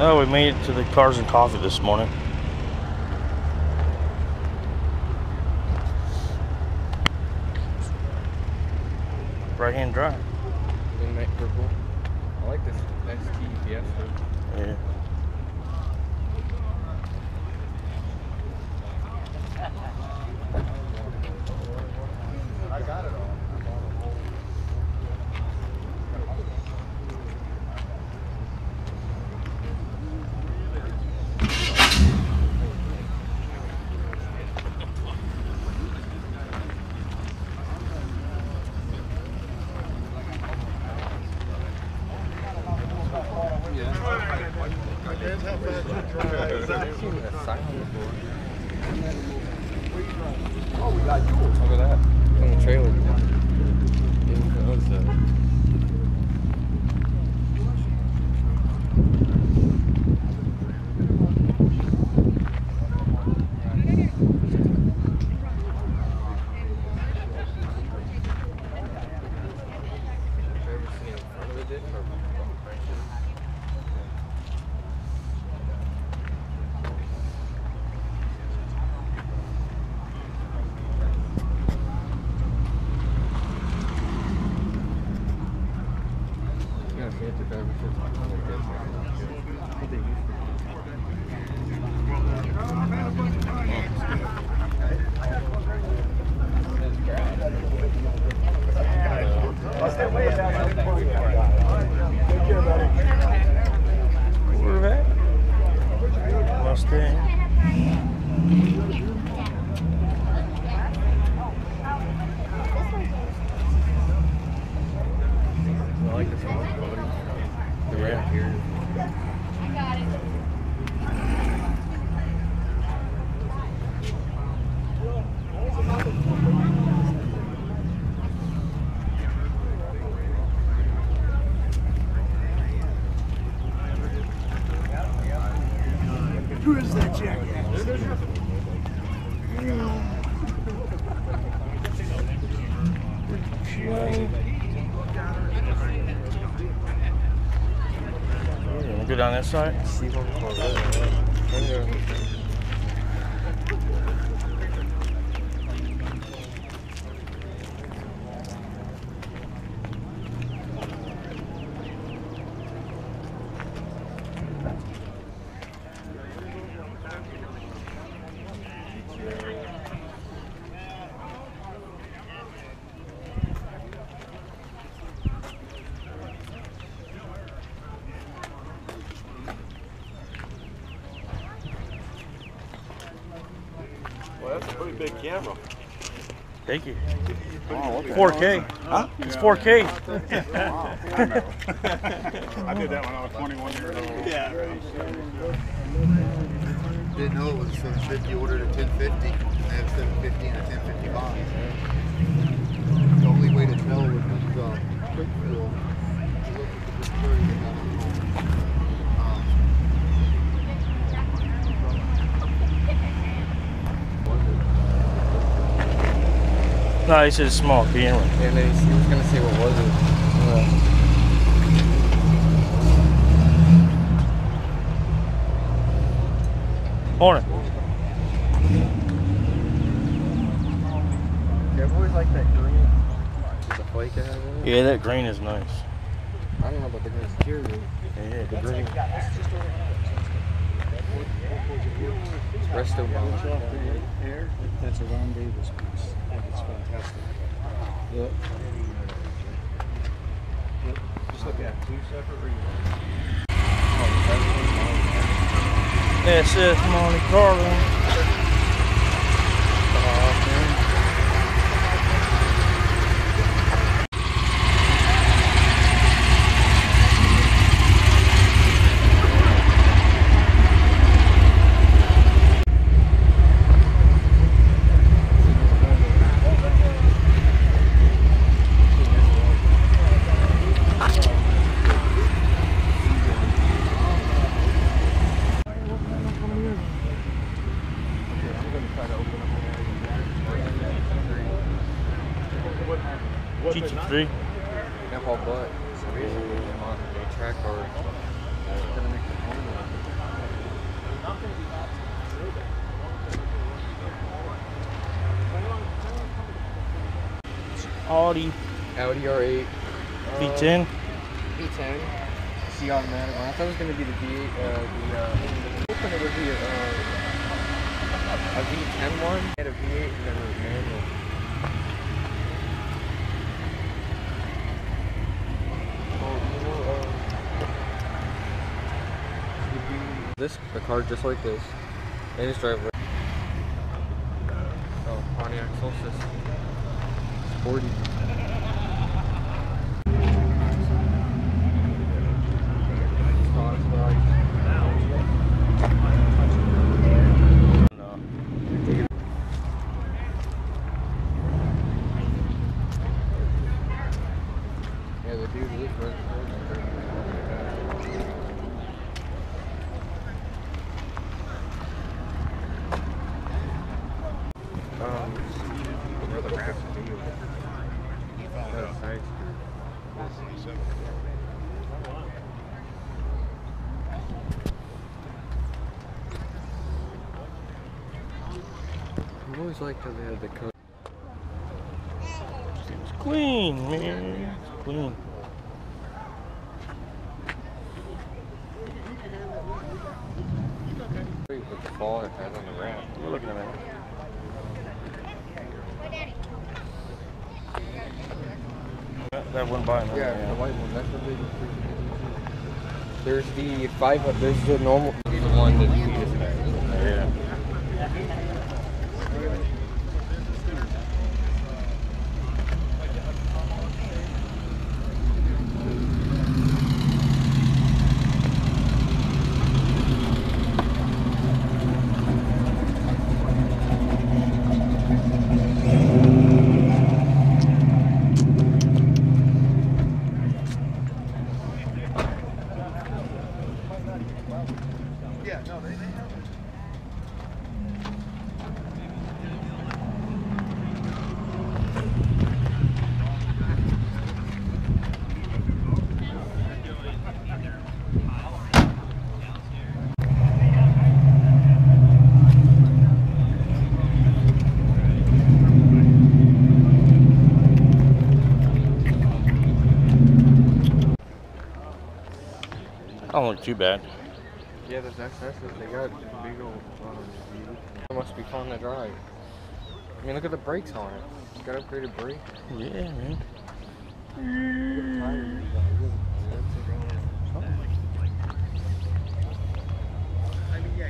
Oh, we made it to the Cars and Coffee this morning. Right hand drive. Midnight purple. I like this ST Fiesta. Yeah. Oh, we got yours. Look at that. On the trailer. Didn't notice that. Ever seen in front of it or behind it? Yeah, fancy driver shit. What they used to do. Corvette. Mustang. I like this one. The red here. Who is that jackass? Wanna Go down this side. Big camera. Thank you. Wow, 4K. Huh? It's 4K. I did that when I was 21 years old. Yeah. Didn't know it was 750 ordered at 1050. and They have 750 and a 1055. The only way to tell was these uh, quick fill. You look at the display they got on home. Um, No, he says small camera. And then he was gonna say, what was it? Morning. Yeah, I've always liked that green. The flake it has in it. Yeah, that green is nice. I don't know about the green exterior. Yeah, the green. Resto bomb. Air, that's a Ron Davis piece. It's fantastic. Yep. Just look at two separate. SS oh, Monte Carlo. GT3. Got all but. So I'm on track or gonna make the corner. Audi Audi R8. V10. V10. C automatic. I thought it was gonna be the V8. Uh, the uh, I thought it would be a, uh, a V10 one. Had a V8 and then a manual. Oh, you know, uh, this a car just like this. They just drive. right- Oh, Pontiac Solstice. Sporty. No. Yeah, the dude is right. Um, where the rest of you? That's nice. I always liked how they had the coat. It's clean, man. It's clean. With the fall it had on the ramp. You're looking at me. That, that went by. man. Yeah, the white one. That's the big. There's the five. There's the normal. The one that Don't look too bad. Yeah, that's what they got. Big old. Um, it must be fun to drive. I mean, look at the brakes on it. It's got upgraded brakes. Yeah, man. Tires.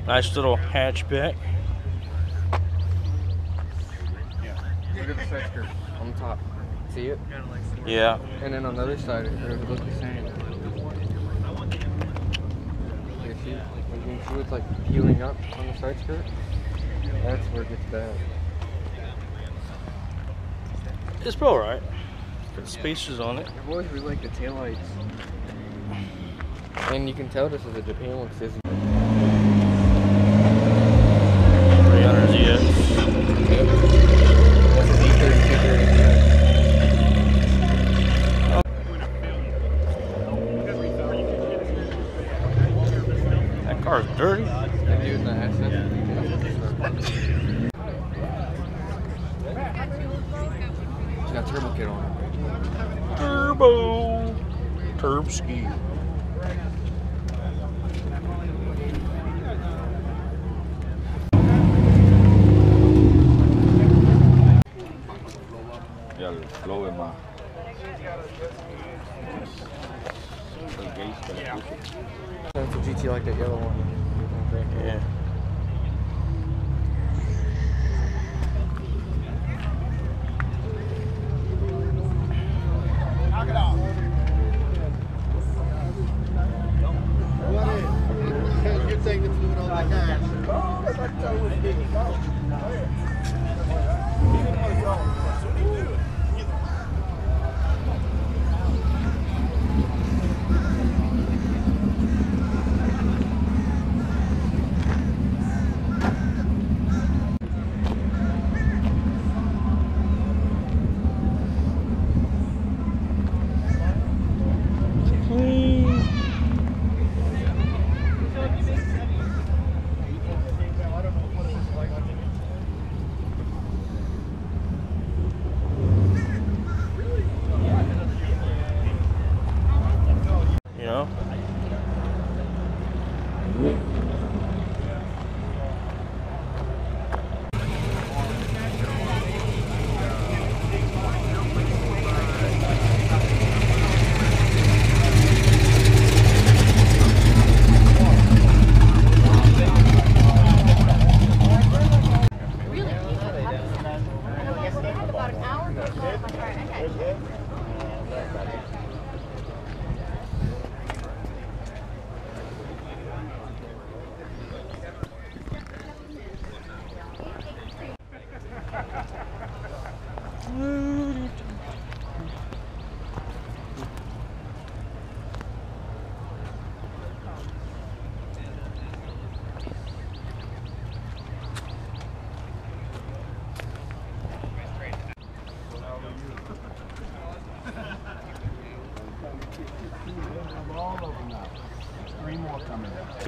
Nice little hatchback. Look at the side skirt on the top. See it? Yeah. And then on the other side, it would look the same. You see? Like, you see what's like peeling up on the side skirt? That's where it gets bad. It's probably alright. Got spacers on it. I've always really liked the taillights. And you can tell this is a Japan one because 300 ZX. that's a Z32 That car's dirty. The dude in the SF. It's got turbo kit on it. Turbo. Turb ski. Ya el flow es más. El gauge que le puse. That's a GT like that yellow one. Yeah.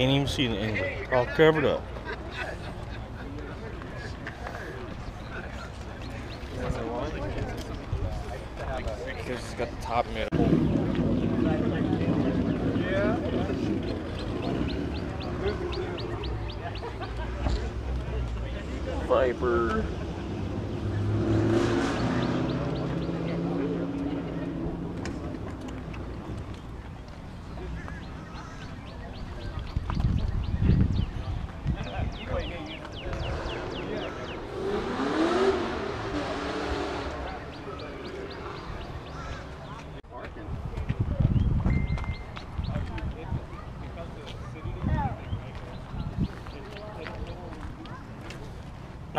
Can't even see the engine. All covered up. Because it's got the top middle. Viper.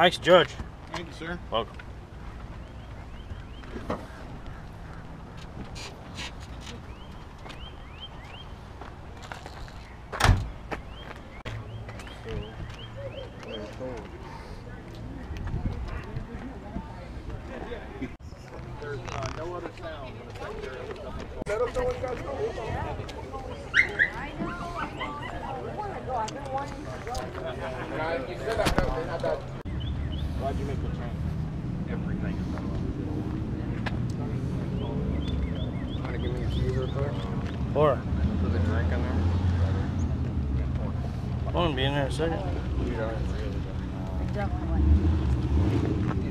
Nice judge. Thank you, sir. Welcome. Me the keys real? Or Put the drink in there. I'm gonna be in there in a second. You don't. Definitely.